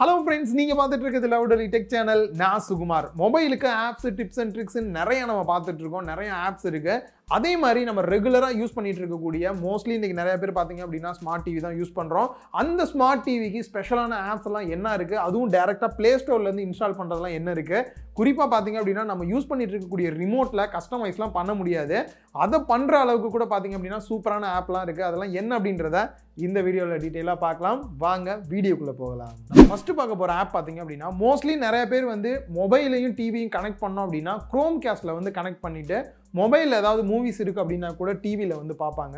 Hello friends நீங்கள் பார்த்துட்டு இருக்கிறது லவுடலி டெக் சேனல் நான் சுகுமார். மொபைலுக்கு ஆப்ஸ் டிப்ஸ் அண்ட் ட்ரிக்ஸ் நிறைய நம்ம பார்த்துட்டு இருக்கோம். நிறைய ஆப்ஸ் இருக்கு. அதே மாதிரி நம்ம ரெகுலராக யூஸ் பண்ணிட்டு இருக்கக்கூடிய மோஸ்ட்லி இன்றைக்கி நிறைய பேர் பார்த்தீங்க அப்படின்னா ஸ்மார்ட் டிவி தான் யூஸ் பண்ணுறோம் அந்த ஸ்மார்ட் டிவிக்கு ஸ்பெஷலான ஆப்ஸ் எல்லாம் என்ன இருக்குது அதுவும் டேரெக்டாக ப்ளே ஸ்டோர்லேருந்து இன்ஸ்டால் பண்ணுறதுலாம் என்ன இருக்குது குறிப்பாக பார்த்தீங்க அப்படின்னா நம்ம யூஸ் பண்ணிட்டு இருக்கக்கூடிய ரிமோட்டில் கஸ்டமைஸ்லாம் பண்ண முடியாது. அதை பண்ணுற அளவுக்கு கூட பார்த்தீங்க அப்படின்னா சூப்பரான ஆப்லாம் இருக்குது அதெல்லாம் என்ன அப்படின்றத இந்த வீடியோவில் டீட்டெயிலாக பார்க்கலாம். வாங்க வீடியோக்குள்ளே போகலாம். ஃபஸ்ட்டு பார்க்க போகிற ஆப் பார்த்தீங்க அப்படின்னா மோஸ்ட்லி நிறைய பேர் வந்து மொபைலையும் டிவியும் கனெக்ட் பண்ணோம் அப்படின்னா க்ரோம் கேஸ்டில் வந்து கனெக்ட் பண்ணிவிட்டு மொபைலில் ஏதாவது மூவிஸ் இருக்குது அப்படின்னா கூட டிவியில் வந்து பார்ப்பாங்க.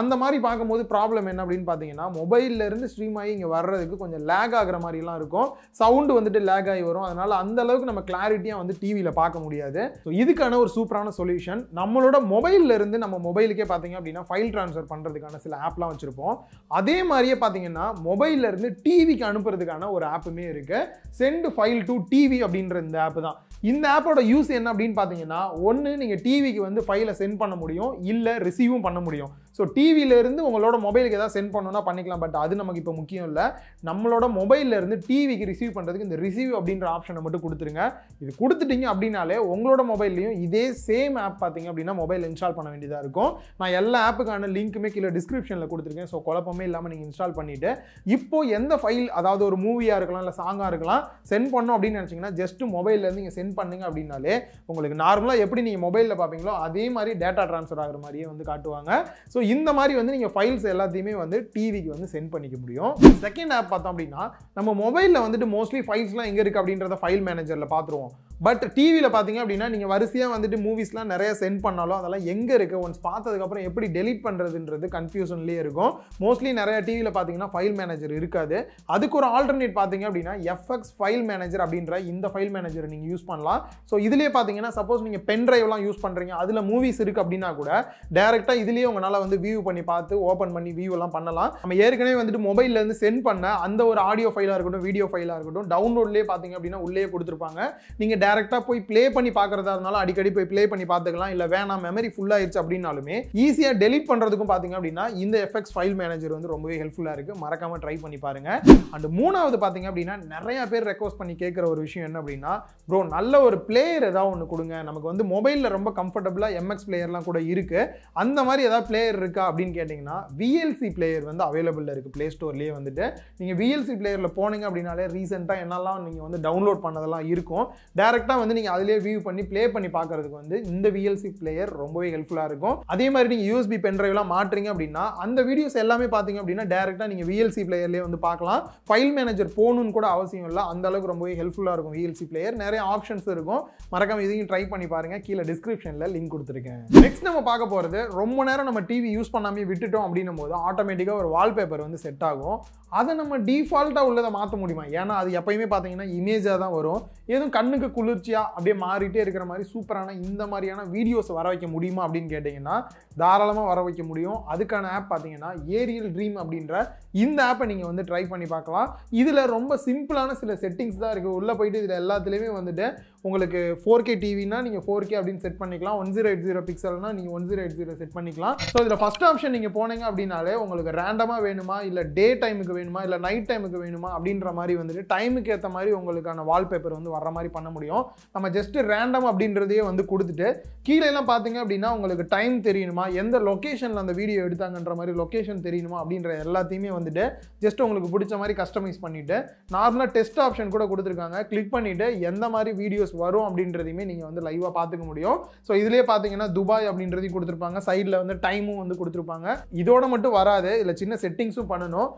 அந்த மாதிரி பார்க்கும்போது ப்ராப்ளம் என்ன அப்படின்னு பார்த்தீங்கன்னா மொபைல்லேருந்து ஸ்ட்ரீம் ஆகி இங்கே வர்றதுக்கு கொஞ்சம் லேக் ஆகிற மாதிரிலாம் இருக்கும். சவுண்டு வந்துட்டு லேக் ஆகி வரும். அதனால் அந்த அளவுக்கு நம்ம கிளாரிட்டியாக வந்து டிவியில் பார்க்க முடியாது. ஸோ இதுக்கான ஒரு சூப்பரான சொல்யூஷன் நம்மளோட மொபைல்லேருந்து நம்ம மொபைலுக்கே பார்த்தீங்க அப்படின்னா ஃபைல் ட்ரான்ஸ்ஃபர் பண்ணுறதுக்கான சில ஆப்லாம் வச்சுருப்போம். அதே மாதிரியே பார்த்தீங்கன்னா மொபைல்ல இருந்து டிவிக்கு அனுப்புறதுக்கான ஒரு ஆப்புமே இருக்குது சென்ட் ஃபைல் டு டிவி அப்படின்ற இந்த ஆப் தான். இந்த ஆப்போட யூஸ் என்ன அப்படின்னு பார்த்தீங்கன்னா ஒன்று நீங்கள் டிவிக்கு வந்து ஃபைலை சென்ட் பண்ண முடியும் இல்லை ரிசீவும் பண்ண முடியும். ஸோ டிவியிலேருந்து உங்களோட மொபைலுக்கு எதாவது சென்ட் பண்ணணும்னா பண்ணிக்கலாம். பட் அது நமக்கு இப்போ முக்கியம் இல்லை. நம்மளோட மொபைல்லேருந்து டிவிக்கு ரிசீவ் பண்ணுறதுக்கு இந்த ரிசீவ் அப்படின்ற ஆப்ஷனை மட்டும் கொடுத்துருங்க. இது கொடுத்துட்டீங்க அப்படின்னாலே உங்களோட மொபைல்லையும் இதே சேம் ஆப் பார்த்தீங்க அப்படின்னா மொபைல் இன்ஸ்டால் பண்ண வேண்டியதாக இருக்கும். நான் எல்லா ஆப்புக்கான லிங்க்குமே கீழே டிஸ்கிரிப்ஷனில் கொடுத்துருக்கேன். ஸோ குழப்பமே இல்லாமல் நீங்கள் இன்ஸ்டால் பண்ணிவிட்டு இப்போ எந்த ஃபைல் அதாவது ஒரு மூவியாக இருக்கலாம் இல்லை சாங்காக இருக்கலாம் சென்ட் பண்ணோம் அப்படின்னு நினச்சிங்கன்னா ஜஸ்ட் மொபைல்லேருந்து நீங்கள் சென்ட் பண்ணுங்க அப்படின்னாலே உங்களுக்கு நார்மலாக எப்படி நீங்கள் மொபைலில் பார்ப்பீங்களோ அதே மாதிரி டேட்டா ட்ரான்ஸ்ஃபர் ஆகிற மாதிரியே வந்து காட்டுவாங்க. ஸோ இந்த மாதிரி வந்து நீங்கள் ஃபைல்ஸ் எல்லாத்தையுமே வந்து டிவிக்கு வந்து சென்ட் பண்ணிக்க முடியும். செகண்ட் ஆப் பார்த்தோம் அப்படின்னா நம்ம மொபைலில் வந்துட்டு மோஸ்ட்லி ஃபைல்ஸ்லாம் எங்கே இருக்குது அப்படின்றத ஃபைல் மேனேஜரில் பார்த்துருவோம். பட் டிவியில் பார்த்தீங்க அப்படின்னா நீங்கள் வரிசையாக வந்துட்டு மூவிஸ்லாம் நிறைய சென்ட் பண்ணாலும் அதெல்லாம் எங்கே இருக்குது ஒன்ஸ் பார்த்ததுக்கப்புறம் எப்படி டெலிட் பண்ணுறதுன்றது கன்ஃபியூஷன்லேயே இருக்கும். மோஸ்ட்லி நிறைய டிவியில் பார்த்தீங்கன்னா ஃபைல் மேனேஜர் இருக்காது. அதுக்கு ஒரு ஆல்டர்னேட் பார்த்தீங்க அப்படின்னா எஃப்எக்ஸ் ஃபைல் மேனேஜர் அப்படின்ற இந்த ஃபைல் மேனேஜரை நீங்கள் யூஸ் பண்ணலாம். ஸோ இதுலேயே பார்த்தீங்கன்னா சப்போஸ் நீங்கள் பென் ட்ரைவ்லாம் யூஸ் பண்ணுறீங்க அதில் மூவிஸ் இருக்குது அப்படின்னா கூட டேரெக்டாக இதுலேயே உங்களால் வந்து வியூ பண்ணி பார்த்து ஓப்பன் பண்ணி வியூ எல்லாம் பண்ணலாம். நம்ம ஏற்கனவே வந்துட்டு மொபைல்லேருந்து சென்ட் பண்ண அந்த ஒரு ஆடியோ ஃபைலாக இருக்கட்டும் வீடியோ ஃபைலாக இருக்கட்டும் டவுன்லோட்லேயே பார்த்தீங்க அப்படின்னா உள்ளே கொடுத்துருப்பாங்க. நீங்கள் டேரெக்டாக போய் ப்ளே பண்ணி பார்க்குறதா இருந்தாலும் அடிக்கடி போய் ப்ளே பண்ணி பார்த்துக்கலாம். இல்லை வேணாம் மெமரி ஃபுல்லாகிடுச்சு அப்படின்னாலுமே ஈஸியாக டெலிட் பண்ணுறதுக்கும் பார்த்தீங்க அப்படின்னா இந்த எஃபெக்ட்ஸ் ஃபைல் மேனேஜர் வந்து ரொம்பவே ஹெல்ப்ஃபுல்லாக இருக்குது மறக்காமல் ட்ரை பண்ணி பாருங்கள் அண்ட் மூணாவது பார்த்தீங்க அப்படின்னா நிறைய பேர் ரெக்வஸ்ட் பண்ணி கேட்குற ஒரு விஷயம் என்ன அப்படின்னா ப்ரோ நல்ல ஒரு பிளேயர் ஏதாவது ஒன்று கொடுங்க. நமக்கு வந்து மொபைலில் ரொம்ப கம்ஃபர்டபுளாக எம்எக்ஸ் பிளேயர்லாம் கூட இருக்குது அந்த மாதிரி ஏதாவது பிளேயர் இருக்கா? அப்படின்னு கேட்டிங்கன்னா விஎல்சி பிளேயர் வந்து அவைலபிளில் இருக்குது ப்ளே ஸ்டோர்லேயே வந்துட்டு. நீங்கள் விஎல்சி பிளேயரில் போனீங்க அப்படின்னாலே ரீசெண்டாக என்னெல்லாம் நீங்கள் வந்து டவுன்லோட் பண்ணதெல்லாம் இருக்கும். டேரக்ட் டேரெக்டாக வந்து நீங்கள் அதிலே வியூ பண்ணி ப்ளே பண்ணி பார்க்குறதுக்கு வந்து இந்த விஎல்சி பிளேயர் ரொம்பவே ஹெல்ப்ஃபுல்லாக இருக்கும். அதே மாதிரி நீங்கள் யூஎஸ்பி பென்ட்ரைவ்லாம் மாட்டுறீங்க அப்படின்னா அந்த வீடியோஸ் எல்லாமே பார்த்தீங்க அப்படின்னா டேரெக்டாக நீங்கள் விஎல்சி பிளேயர்லேயே வந்து பார்க்கலாம். ஃபைல் மேனேஜர் போகணுன்னு கூட அவசியம் இல்லை. அந்த அளவுக்கு ரொம்பவே ஹெல்ப்ஃபுல்லாக இருக்கும் விஎல்சி பிளேயர் நிறைய ஆப்ஷன்ஸ் இருக்கும். மறக்காம இதையும் ட்ரை பண்ணி பாருங்க. கீழே டிஸ்கிரிப்ஷனில் லிங்க் கொடுத்துருக்கேன். நெக்ஸ்ட் நம்ம பார்க்க போகிறது ரொம்ப நேரம் நம்ம டிவி யூஸ் பண்ணாமே விட்டுட்டோம் அப்படின்னும் போது ஆட்டோமேட்டிக்காக ஒரு வால்பேப்பர் வந்து செட் ஆகும். அதை நம்ம டிஃபால்ட்டாக உள்ளதை மாற்ற முடியுமா? ஏன்னா அது எப்பயுமே பார்த்தீங்கன்னா இமேஜாக தான் வரும். எதுவும் கண்ணுக்கு குளிர்ச்சியாக அப்படியே மாறிட்டே இருக்கிற மாதிரி சூப்பரான இந்த மாதிரியான வீடியோஸ் வர வைக்க முடியுமா அப்படின்னு கேட்டிங்கன்னா தாராளமாக வர வைக்க முடியும். அதுக்கான ஆப் பார்த்தீங்கன்னா ஏரியல் ட்ரீம் அப்படின்ற இந்த ஆப்பை நீங்கள் வந்து ட்ரை பண்ணி பார்க்கலாம். இதில் ரொம்ப சிம்பிளான சில செட்டிங்ஸ் தான் இருக்குது உள்ளே போயிட்டு இதில் எல்லாத்துலேயுமே வந்துட்டு உங்களுக்கு ஃபோர் கே டிவினா நீங்கள் ஃபோர் கே அப்படின்னு செட் பண்ணிக்கலாம். ஒன் ஜீரோ எயிட் ஜீரோ பிக்சல்னா நீங்கள் one zero eight zero set பண்ணிக்கலாம். ஸோ இதில் ஃபஸ்ட் ஆப்ஷன் நீங்கள் போனீங்க அப்படின்னாலே உங்களுக்கு ரேண்டமாக வேணுமா? இல்லை டே டைமுக்கு வேணும்? இல்லை நைட் டைமுக்கு வேணுமா? அப்படின்ற மாதிரி வந்துட்டு டைமுக்கு ஏற்ற மாதிரி உங்களுக்கான வால்பேப்பர் வந்து வர மாதிரி பண்ண முடியும். நம்ம ஜஸ்ட் ரேண்டம் அப்படின்றதையே வந்து கொடுத்துட்டு கீழே எல்லாம் பார்த்தீங்க அப்படின்னா உங்களுக்கு டைம் தெரியணுமா? எந்த லொக்கேஷனில் அந்த வீடியோ எடுத்தாங்கன்ற மாதிரி லொக்கேஷன் தெரியணுமா? அப்படின்ற எல்லாத்தையுமே வந்துட்டு ஜஸ்ட் உங்களுக்கு பிடிச்ச மாதிரி கஸ்டமைஸ் பண்ணிவிட்டு நார்மலாக டெஸ்ட் ஆப்ஷன் கூட கொடுத்துருக்காங்க. கிளிக் பண்ணிவிட்டு எந்த மாதிரி வீடியோஸ் வரும் அப்படின்றதையுமே நீங்கள் வந்து லைவாக பார்த்துக்க முடியும். ஸோ இதுலேயே பார்த்தீங்கன்னா துபாய் அப்படின்றதையும் கொடுத்துருப்பாங்க. சைடில் வந்து டைமும் வந்து கொடுத்துருப்பாங்க. இதோட மட்டும் வராது. இதில் சின்ன செட்டிங்ஸும் பண்ணணும்.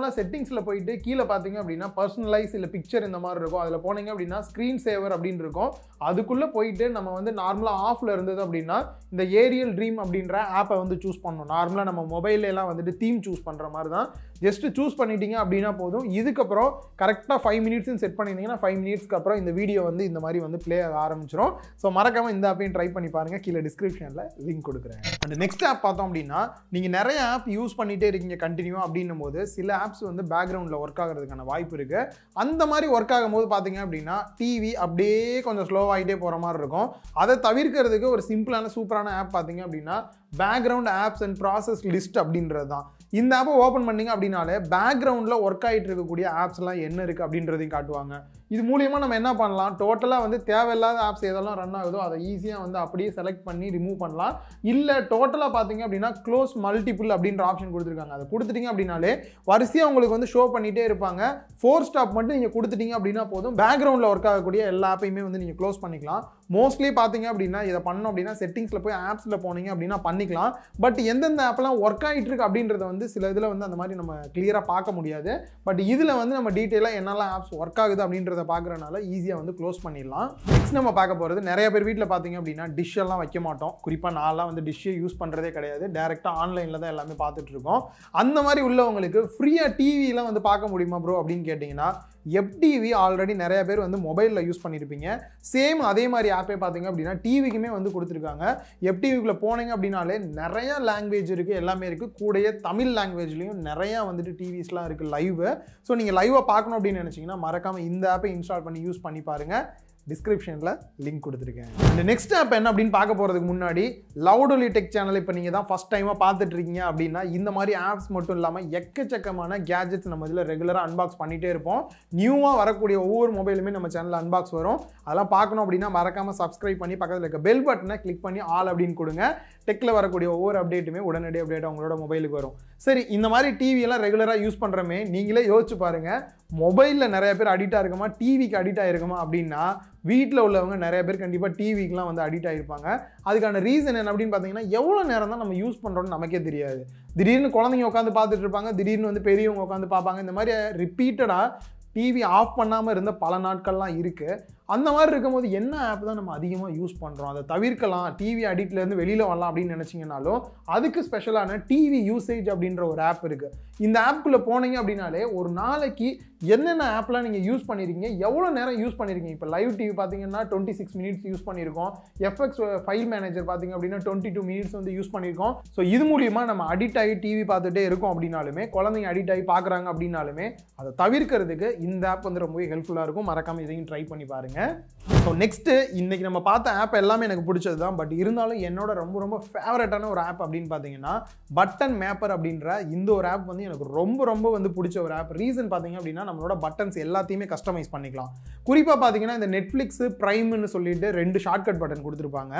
நார்மலாக செட்டிங்ஸில் போயிட்டு கீழே பார்த்தீங்க அப்படின்னா பர்சனலைஸ் இல்லை பிக்சர் இந்த மாதிரி இருக்கும். அதில் போனீங்க அப்படின்னா ஸ்க்ரீன் சேவர் அப்படின்னு இருக்கும். அதுக்குள்ளே போயிட்டு நம்ம வந்து நார்மலாக ஆஃபில் இருந்தது அப்படின்னா இந்த ஏரியல் ட்ரீம் அப்படின்ற ஆப்பை வந்து சூஸ் பண்ணணும். நார்மலாக நம்ம மொபைல்லாம் வந்துட்டு தீம் சூஸ் பண்ணுற மாதிரி தான். ஜஸ்ட்டு சூஸ் பண்ணிட்டீங்க அப்படின்னா போதும். இதுக்கப்புறம் கரெக்டாக ஃபைவ் மினிட்ஸ்னு செட் பண்ணியிருந்தீங்கன்னா ஃபைவ் மினிட்ஸ்க்கு அப்புறம் இந்த வீடியோ வந்து இந்த மாதிரி வந்து ப்ளே ஆக ஆரம்பிச்சிடும் ஸோ மறக்காம இந்த ஆப்பையும் ட்ரை பண்ணி பாருங்க. கீழே டிஸ்கிரிப்ஷனில் லிங்க் கொடுக்குறேன். அண்ட் நெக்ஸ்ட் ஆப் பார்த்தோம் அப்படின்னா நீங்கள் நிறைய ஆப் யூஸ் பண்ணிகிட்டே இருக்கீங்க கண்டினியூ அப்படின்னும் போது சில ஆப் ஆப்ஸ் வந்து பேக்ரவுண்டில் ஒர்க் ஆகிறதுக்கான வாய்ப்பு இருக்குது அந்த மாதிரி ஒர்க் ஆகும்போது பார்த்தீங்க அப்படின்னா டிவி அப்படியே கொஞ்சம் ஸ்லோவாகிட்டே போகிற மாதிரி இருக்கும். அதை தவிர்க்கிறதுக்கு ஒரு சிம்பிளான சூப்பரான ஆப் பார்த்தீங்க அப்படின்னா background apps and process list அப்படின்றது தான் இந்த ஆப்பை ஓப்பன் பண்ணீங்க அப்படின்னாலே பேக்ரவுண்டில் ஒர்க் ஆகிட்டு இருக்கக்கூடிய ஆப்ஸ்லாம் என்ன இருக்குது அப்படின்றதையும் காட்டுவாங்க. இது மூலியமாக நம்ம என்ன பண்ணலாம்? டோட்டலாக வந்து தேவையில்லாத ஆப்ஸ் எதெல்லாம் ரன் ஆகுதோ அதை ஈஸியாக வந்து அப்படியே செலக்ட் பண்ணி ரிமூவ் பண்ணலாம். இல்லை டோட்டலாக பார்த்தீங்க அப்படின்னா க்ளோஸ் மல்டிபிள் அப்படின்ற ஆப்ஷன் கொடுத்துருக்காங்க. அதை கொடுத்துட்டீங்க அப்படின்னாலே வரிசையாக உங்களுக்கு வந்து ஷோ பண்ணிகிட்டே இருப்பாங்க. ஃபோர் ஸ்டாப் மட்டும் நீங்கள் கொடுத்துட்டீங்க அப்படின்னா போதும். பேக்ரவுண்டில் ஒர்க் ஆகக்கூடிய எல்லா ஆப்பையுமே வந்து நீங்கள் க்ளோஸ் பண்ணிக்கலாம். மோஸ்ட்லி பார்த்தீங்க அப்படின்னா இதை பண்ணோம் அப்படின்னா செட்டிங்ஸில் போய் ஆப்ஸில் போனீங்க அப்படின்னா பண்ணிக்கலாம். பட் எந்தெந்த ஆப்லாம் ஒர்க் ஆகிட்டு இருக்கு அப்படின்றத வந்து சில இதில் வந்து அந்த மாதிரி நம்ம கிளியராக பார்க்க முடியாது. பட் இதில் வந்து நம்ம டீட்டெயிலாக என்னெல்லாம் ஆப்ஸ் ஒர்க் ஆகுது அப்படின்றத பார்க்குறனால ஈஸியாக வந்து க்ளோஸ் பண்ணிடலாம். நெக்ஸ்ட் நம்ம பார்க்க போகிறது நிறைய பேர் வீட்டில் பார்த்தீங்க அப்படின்னா டிஷ் எல்லாம் வைக்க மாட்டோம். குறிப்பாக நான்லாம் வந்து டிஷ்ஷே யூஸ் பண்ணுறதே கிடையாது. டேரெக்டாக ஆன்லைனில் தான் எல்லாமே பார்த்துட்டு இருக்கோம். அந்த மாதிரி உள்ளவங்களுக்கு ஃப்ரீயாக டிவிலாம் வந்து பார்க்க முடியுமா ப்ரோ அப்படின்னு கேட்டிங்கன்னா எஃப்டிவி ஆல்ரெடி நிறைய பேர் வந்து மொபைலில் யூஸ் பண்ணியிருப்பீங்க சேம் அதே மாதிரி ஆப்பே பார்த்தீங்க அப்படின்னா டிவிக்குமே வந்து கொடுத்துருக்காங்க. எஃப்டிவிக்குள்ளே போனீங்க அப்படின்னாலே நிறைய லாங்குவேஜ் இருக்குது எல்லாமே இருக்குது கூடயே தமிழ் லாங்குவேஜ்லேயும் நிறையா வந்துட்டு டிவிஸ்லாம் இருக்குது லைவ் ஸோ நீங்கள் லைவாக பார்க்கணும் அப்படின்னு நினச்சிங்கன்னா மறக்காமல் இந்த ஆப்பை இன்ஸ்டால் பண்ணி யூஸ் பண்ணி பாருங்கள் டிஸ்கிரிப்ஷனில் லிங்க் கொடுத்துருக்கேன். இந்த நெக்ஸ்ட் ஆப் என்ன அப்படின்னு பார்க்க போகிறதுக்கு முன்னாடி லவுடொலி டெக் சேனல் இப்போ நீங்கள் தான் ஃபஸ்ட் டைமாக பார்த்துட்ருக்கீங்க அப்படின்னா இந்த மாதிரி ஆப்ஸ் மட்டும் இல்லாமல் எக்கச்சக்கமான கேஜெட்ஸ் நம்ம இதில் ரெகுலராக அன்பாக்ஸ் பண்ணிகிட்டே இருப்போம். நியூவாக வரக்கூடிய ஒவ்வொரு மொபைலுமே நம்ம சேனலில் அன்பாக்ஸ் வரும். அதெல்லாம் பார்க்கணும் அப்படின்னா மறக்காமல் சப்ஸ்கிரைப் பண்ணி பக்கத்தில் இருக்க பெல் பட்டனை கிளிக் பண்ணி ஆல் அப்படின்னு கொடுங்க. டெக்கில் வரக்கூடிய ஒவ்வொரு அப்டேட்டுமே உடனடி அப்டேட் உங்களோட மொபைலுக்கு வரும். சரி இந்த மாதிரி டிவியெல்லாம் ரெகுலராக யூஸ் பண்ணுறமே நீங்களே யோசிச்சு பாருங்கள் மொபைலில் நிறைய பேர் அடிக்ட் ஆகிருக்குமா டிவிக்கு அடிக்ட் ஆகிருக்குமா அப்படின்னா வீட்டில் உள்ளவங்க நிறைய பேர் கண்டிப்பாக டிவிக்கெலாம் வந்து அடிக்ட் ஆகிருப்பாங்க அதுக்கான ரீசன் என்ன அப்படின்னு பார்த்தீங்கன்னா எவ்வளோ நேரம் தான் நம்ம யூஸ் பண்ணுறோம்னு நமக்கே தெரியாது. திடீர்னு குழந்தைங்க உட்காந்து பார்த்துட்டு இருப்பாங்க திடீர்னு வந்து பெரியவங்க உட்காந்து பார்ப்பாங்க. இந்த மாதிரி ரிப்பீட்டடாக டிவி ஆஃப் பண்ணாமல் இருந்த பல நாட்கள்லாம் இருக்குது அந்த மாதிரி இருக்கும்போது என்ன ஆப் தான் நம்ம அதிகமாக யூஸ் பண்ணுறோம் அதை தவிர்க்கலாம். டிவி அடிக்ட்லேருந்து வெளியில் வரலாம் அப்படின்னு நினச்சிங்கனாலும் அதுக்கு ஸ்பெஷலான டிவி யூசேஜ் அப்படின்ற ஒரு ஆப் இருக்குது இந்த ஆப்புக்குள்ளே போனீங்க அப்படின்னாலே ஒரு நாளைக்கு என்னென்ன ஆப்லாம் நீங்கள் யூஸ் பண்ணியிருக்கீங்க எவ்வளோ நேரம் யூஸ் பண்ணியிருக்கீங்க இப்போ லைவ் டிவி பார்த்தீங்கன்னா டுவெண்ட்டி சிக்ஸ் மினிட்ஸ் யூஸ் பண்ணியிருக்கோம் எஃப்எக்ஸ் ஃபைல் மேனேஜர் பார்த்தீங்க அப்படின்னா டுவெண்ட்டி டூ மினிட்ஸ் வந்து யூஸ் பண்ணியிருக்கோம். ஸோ இது மூலியமாக நம்ம அடிக்ட் ஆகி டிவி பார்த்துட்டே இருக்கோம் அப்படின்னாலுமே குழந்தைங்க அடிக்ட் ஆகி பார்க்குறாங்க அப்படின்னாலுமே அதை தவிர்க்கிறதுக்கு இந்த ஆப் வந்து ரொம்பவே ஹெல்ப்ஃபுல்லாக இருக்கும். மறக்காமல் இதையும் ட்ரை பண்ணி பாருங்கள் né? ஸோ நெக்ஸ்ட்டு இன்றைக்கி நம்ம பார்த்த ஆப் எல்லாமே எனக்கு பிடிச்சது தான் பட் இருந்தாலும் என்னோட ரொம்ப ரொம்ப ஃபேவரட்டான ஒரு ஆப் அப்படின்னு பார்த்தீங்கன்னா பட்டன் மேப்பர் அப்படின்ற இந்த ஒரு ஆப் வந்து எனக்கு ரொம்ப ரொம்ப வந்து பிடிச்ச ஒரு ஆப் ரீசன் பார்த்தீங்க அப்படின்னா நம்மளோட பட்டன்ஸ் எல்லாத்தையுமே கஸ்டமைஸ் பண்ணிக்கலாம். குறிப்பாக பார்த்தீங்கன்னா இந்த நெட்ஃப்ளிக்ஸ் ப்ரைம்னு சொல்லிட்டு ரெண்டு ஷார்ட்கட் பட்டன் கொடுத்துருப்பாங்க.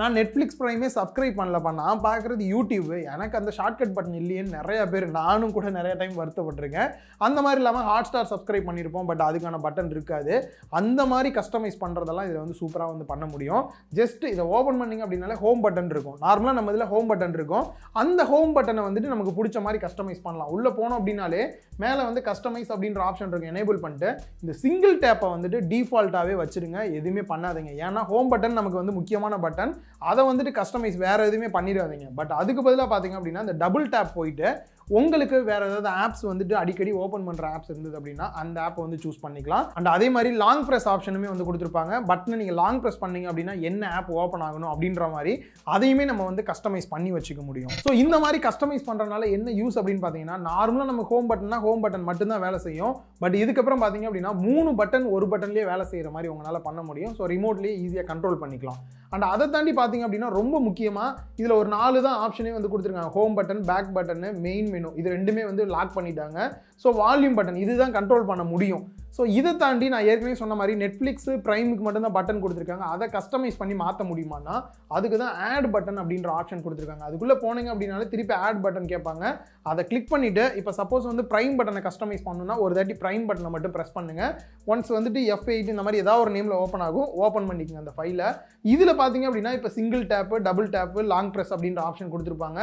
நான் நெட்ஃப்ளிக்ஸ் ப்ரைமே சப்ஸ்கிரைப் பண்ணலப்பா. நான் பார்க்குறது யூடியூப் எனக்கு அந்த ஷார்ட்கட் பட்டன் இல்லையேன்னு நிறையா பேர் நானும் கூட நிறைய டைம் வருத்தப்பட்டிருக்கேன். அந்த மாதிரி இல்லாமல் ஹாட் ஸ்டார் சப்ஸ்கிரைப் பண்ணியிருப்போம். பட் அதுக்கான பட்டன் இருக்காது. அந்த மாதிரி கஸ்டமைஸ் பண்ணுறதெல்லாம் இதில் வந்து சூப்பராக வந்து பண்ண முடியும். ஜஸ்ட் இதை ஓப்பன் பண்ணிங்க அப்படின்னாலே ஹோம் பட்டன் இருக்கும். நார்மலாக நம்ம இதில் ஹோம் பட்டன் இருக்கும். அந்த ஹோம் பட்டனை வந்துட்டு நமக்கு பிடிச்ச மாதிரி கஸ்டமைஸ் பண்ணலாம். உள்ளே போனோம் அப்படின்னாலே மேலே வந்து கஸ்டமைஸ் அப்படின்ற ஆப்ஷன் இருக்கும். எனேபிள் பண்ணிட்டு இந்த சிங்கிள் டேப்பை வந்துட்டு டிஃபால்ட்டாகவே வச்சுருங்க. எதுவுமே பண்ணாதீங்க. ஏன்னா ஹோம் பட்டன் நமக்கு வந்து முக்கியமான பட்டன் அதை வந்துட்டு கஸ்டமைஸ் வேறு எதுவுமே பண்ணிடாதீங்க. பட் அதுக்கு பதிலாக பார்த்தீங்க அப்படின்னா இந்த டபுள் டேப் போயிட்டு உங்களுக்கு வேற ஏதாவது ஆப்ஸ் வந்துட்டு அடிக்கடி ஓப்பன் பண்ணுற ஆப்ஸ் இருந்தது அப்படின்னா அந்த ஆப்பை வந்து சூஸ் பண்ணிக்கலாம். அண்ட் அதே மாதிரி லாங் ப்ரெஸ் ஆப்ஷனுமே வந்து கொடுத்துருப்பாங்க. பட்டனை நீங்கள் லாங் ப்ரெஸ் பண்ணீங்க அப்படின்னா என்ன ஆப் ஓப்பன் ஆகணும் அப்படின்ற மாதிரி அதையுமே நம்ம வந்து கஸ்டமைஸ் பண்ணி வச்சுக்க முடியும். ஸோ இந்த மாதிரி கஸ்டமைஸ் பண்ணுறதுனால என்ன யூஸ் அப்படின்னு பார்த்தீங்கன்னா நார்மலாக நம்ம ஹோம் பட்டன்னா ஹோம் பட்டன் மட்டும்தான் வேலை செய்யும். பட் இதுக்கப்புறம் பார்த்தீங்க அப்படின்னா மூணு பட்டன் ஒரு பட்டன்லேயே வேலை செய்கிற மாதிரி உங்களால் பண்ண முடியும். ஸோ ரிமோட்லேயே ஈஸியாக கண்ட்ரோல் பண்ணிக்கலாம். அண்ட் அதை தாண்டி பார்த்தீங்க அப்படின்னா ரொம்ப முக்கியமாக இதில் ஒரு நாலு தான் ஆப்ஷனே வந்து கொடுத்துருக்காங்க. Home button back button main menu இது ரெண்டுமே வந்து லாக் பண்ணிட்டாங்க. ஸோ வால்யூம் பட்டன் இதுதான் கண்ட்ரோல் பண்ண முடியும். ஸோ இதை தாண்டி நான் ஏற்கனவே சொன்ன மாதிரி நெட்ஃப்ளிக்ஸ் ப்ரைமுக்கு மட்டும்தான் பட்டன் கொடுத்துருக்காங்க. அதை கஸ்டமைஸ் பண்ணி மாற்ற முடியுமானா அதுக்கு தான் ஆட் பட்டன் அப்படின்ற ஆப்ஷன் கொடுத்துருக்காங்க. அதுக்குள்ளே போனீங்க அப்படின்னாலே திருப்பி ஆட் பட்டன் கேட்பாங்க. அதை கிளிக் பண்ணிவிட்டு இப்போ சப்போஸ் வந்து ப்ரைம் பட்டனை கஸ்டமைஸ் பண்ணணும்னா ஒரு தாட்டி ப்ரைம் பட்டனை மட்டும் ப்ரெஸ் பண்ணுங்கள் ஒன்ஸ் வந்துட்டு எஃப் எயிட் இந்த மாதிரி ஏதாவது ஒரு நேமில் ஓப்பன் ஆகும் ஓப்பன் பண்ணிக்கங்க அந்த ஃபைலை இதில் பார்த்தீங்க அப்படின்னா இப்போ single tap double tap long press அப்படின்ற ஆப்ஷன் கொடுத்துருப்பாங்க.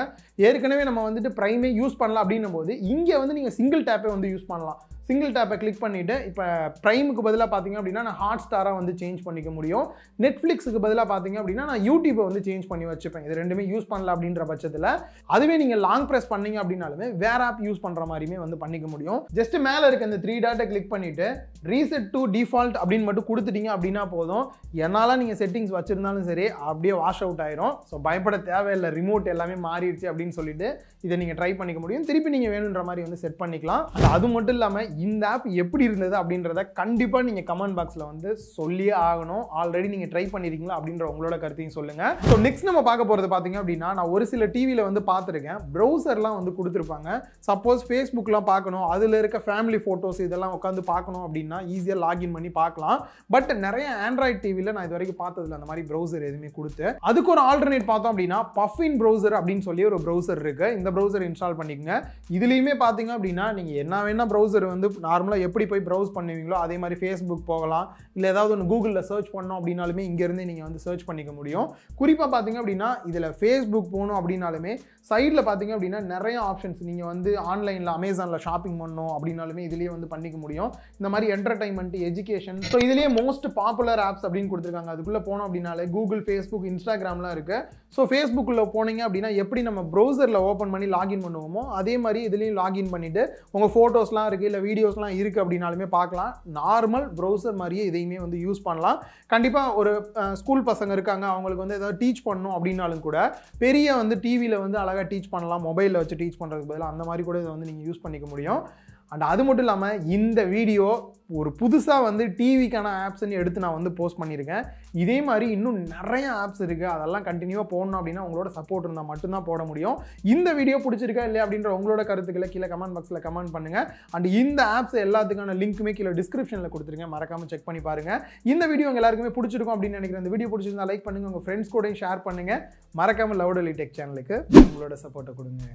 ஏற்கனவே நம்ம வந்துட்டு ப்ரைமே யூஸ் பண்ணலாம் அப்படின்னும் போது இங்கே வந்து நீங்கள் சிங்கிள் டேப்பே வந்து யூஸ் பண்ணலாம். சிங்கிள் டேப்பை கிளிக் பண்ணிவிட்டு இப்போ ப்ரைமுக்கு பதிலாக பார்த்தீங்க அப்படின்னா நான் ஹாட் ஸ்டாராக வந்து சேஞ்ச் பண்ணிக்க முடியும். நெட்ஃப்ளிக்ஸுக்கு பதிலாக பார்த்தீங்க அப்படின்னா நான் யூடியூப்பை வந்து சேஞ்ச் பண்ணி வச்சுப்பேன். இது ரெண்டுமே யூஸ் பண்ணல அப்படின்ற பட்சத்தில். அதுவே நீங்கள் லாங் ப்ரெஸ் பண்ணீங்க அப்படின்னாலுமே வேற ஆப் யூஸ் பண்ணுற மாதிரியுமே வந்து பண்ணிக்க முடியும். ஜஸ்ட் மேலே இருக்க இந்த த்ரீ டாட்டை கிளிக் பண்ணிவிட்டு ரீசெட் டு டிஃபால்ட் அப்படின்னு மட்டும் கொடுத்துட்டீங்க அப்படின்னா போதும். என்னால் நீங்கள் செட்டிங்ஸ் வச்சுருந்தாலும் சரி அப்படியே வாஷ் அவுட் ஆயிரும். ஸோ பயப்பட தேவையில்லை. ரிமோட் எல்லாமே மாறிடுச்சு அப்படின்னு சொல்லிட்டு இதை நீங்கள் ட்ரை பண்ணிக்க முடியும். திருப்பி நீங்கள் வேணுன்ற மாதிரி வந்து செட் பண்ணிக்கலாம். அது மட்டும் இல்லாமல் இந்த ஆப் எப்படி இருந்தது அப்படின்றத கண்டிப்பாக நீங்கள் கமெண்ட் பாக்ஸில் வந்து சொல்லியே ஆகணும். ஆல்ரெடி நீங்கள் ட்ரை பண்ணியிருக்கீங்களா அப்படின்ற உங்களோட கருத்தையும் சொல்லுங்கள் ஸோ நெக்ஸ்ட் நம்ம பார்க்க போகிறது பார்த்தீங்க அப்படின்னா நான் ஒரு சில டிவியில் வந்து பார்த்துருக்கேன். ப்ரௌசர்லாம் வந்து கொடுத்துருப்பாங்க. சப்போஸ் ஃபேஸ்புக்லாம் பார்க்கணும். அதில் இருக்க ஃபேமிலி ஃபோட்டோஸ் இதெல்லாம் உட்காந்து பார்க்கணும் அப்படின்னா ஈஸியாக லாகின் பண்ணி பார்க்கலாம். பட் நிறைய ஆண்ட்ராய்ட் டிவியில் நான் இது வரைக்கும் பார்த்ததில்ல. அந்த மாதிரி ப்ரௌசர் எதுவுமே கொடுத்து. அதுக்கு ஒரு ஆல்டர்னேட் பார்த்தோம் அப்படின்னா பஃபின் ப்ரௌசர் அப்படின்னு சொல்லி ஒரு ப்ரௌசர் இருக்குது இந்த ப்ரௌசர் இன்ஸ்டால் பண்ணிக்கோங்க. இதுலேயுமே பார்த்தீங்க அப்படின்னா நீங்கள் என்ன வேணால் ப்ரௌசர் வந்து வந்து நார்மலாக எப்படி போய் ப்ரௌஸ் பண்ணுவீங்களோ அதே மாதிரி ஃபேஸ்புக் போகலாம். இல்லை ஏதாவது ஒன்று கூகுளில் சர்ச் பண்ணோம் அப்படின்னாலுமே இங்கேருந்து நீங்கள் வந்து சர்ச் பண்ணிக்க முடியும். குறிப்பாக பார்த்தீங்க அப்படின்னா இதில் ஃபேஸ்புக் போகணும் அப்படின்னாலுமே சைடில் பார்த்தீங்க அப்படின்னா நிறைய ஆப்ஷன்ஸ் நீங்கள் வந்து ஆன்லைனில் அமேசானில் ஷாப்பிங் பண்ணணும் அப்படின்னாலுமே இதுலேயே வந்து பண்ணிக்க முடியும். இந்த மாதிரி என்டர்டைன்மெண்ட் எஜுகேஷன் ஸோ இதுலேயே மோஸ்ட் பாப்புலர் ஆப்ஸ் அப்படின்னு கொடுத்துருக்காங்க. அதுக்குள்ளே போனோம் அப்படின்னாலே கூகுள் ஃபேஸ்புக் இன்ஸ்டாகிராம்லாம் இருக்குது ஸோ ஃபேஸ்புக்கில் போனீங்க அப்படின்னா எப்படி நம்ம ப்ரௌசரில் ஓப்பன் பண்ணி லாகின் பண்ணுவோமோ அதே மாதிரி இதுலேயும் லாகின் பண்ணிவிட்டு உங்கள் ஃபோட்டோஸ்லாம் இருக்குது இல்லை வீடியோஸ்லாம் இருக்குது அப்படின்னாலுமே பார்க்கலாம். நார்மல் ப்ரௌசர் மாதிரியே இதையுமே வந்து யூஸ் பண்ணலாம். கண்டிப்பாக ஒரு ஸ்கூல் பசங்க இருக்காங்க அவங்களுக்கு வந்து ஏதாவது டீச் பண்ணணும் அப்படின்னாலும் கூட பெரிய வந்து டிவியில் வந்து அழகாக டீச் பண்ணலாம் மொபைலில் வச்சு டீச் பண்ணுறதுக்கு பதிலாக அந்த மாதிரி கூட இதை வந்து நீங்கள் யூஸ் பண்ணிக்க முடியும். அண்ட் அது மட்டும் இல்லாமல் இந்த வீடியோ ஒரு புதுசாக வந்து டிவிக்கான ஆப்ஸ்ன்னு எடுத்து நான் வந்து போஸ்ட் பண்ணியிருக்கேன். இதே மாதிரி இன்னும் நிறைய ஆப்ஸ் இருக்குது அதெல்லாம் கண்டினியூவாக போடணும் அப்படின்னா உங்களோட சப்போர்ட் இருந்தால் மட்டும்தான் போட முடியும். இந்த வீடியோ பிடிச்சிருக்கா இல்லையா அப்படின்ற உங்களோட கருத்துக்களை கீழே கமெண்ட் பாக்ஸில் கமெண்ட் பண்ணுங்கள் அண்ட் இந்த ஆப்ஸ் எல்லாத்துக்கான லிங்க்குமே கீழே டிஸ்கிரிப்ஷனில் கொடுத்துருங்க மறக்காமல் செக் பண்ணி பாருங்கள் இந்த வீடியோ உங்க எல்லாருக்குமே பிடிச்சிருக்கும் அப்படின்னு நினைக்கிறேன். இந்த வீடியோ பிடிச்சிருந்தா லைக் பண்ணுங்கள் உங்கள் ஃப்ரெண்ட்ஸ் கூடயும் ஷேர் பண்ணுங்கள் மறக்காமல் லவுடலி டெக் சேனலுக்கு உங்களோட சப்போர்ட்டை கொடுங்க.